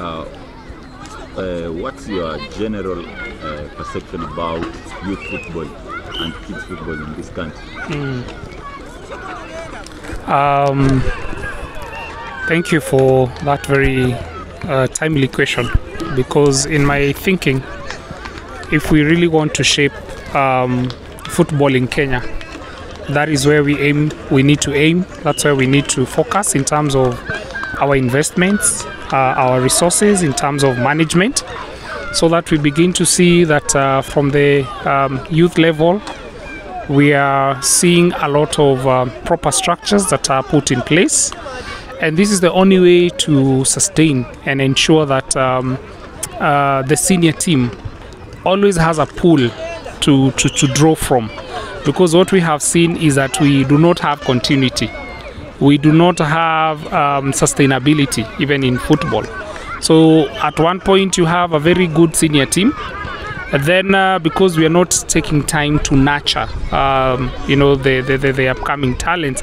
uh, uh, what's your general uh, perception about youth football and kids football in this country? Um, thank you for that very uh, timely question because, in my thinking, if we really want to shape um, football in Kenya, that is where we aim. We need to aim. That's where we need to focus in terms of our investments, uh, our resources, in terms of management, so that we begin to see that uh, from the um, youth level, we are seeing a lot of um, proper structures that are put in place. And this is the only way to sustain and ensure that um, uh, the senior team always has a pool to, to, to draw from. Because what we have seen is that we do not have continuity. We do not have um, sustainability, even in football. So at one point, you have a very good senior team, and then uh, because we are not taking time to nurture um, you know the, the, the, the upcoming talents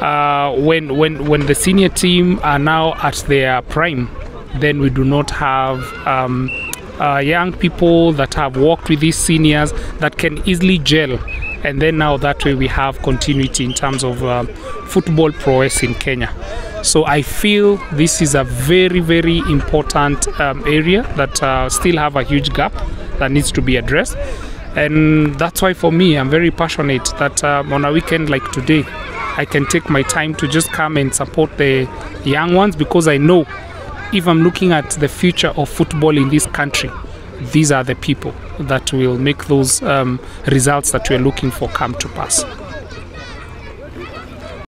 uh, when, when, when the senior team are now at their prime then we do not have um, uh, young people that have worked with these seniors that can easily gel and then now that way we have continuity in terms of uh, football prowess in Kenya. So I feel this is a very very important um, area that uh, still have a huge gap that needs to be addressed, and that's why for me I'm very passionate that um, on a weekend like today I can take my time to just come and support the young ones because I know if I'm looking at the future of football in this country, these are the people that will make those um, results that we're looking for come to pass.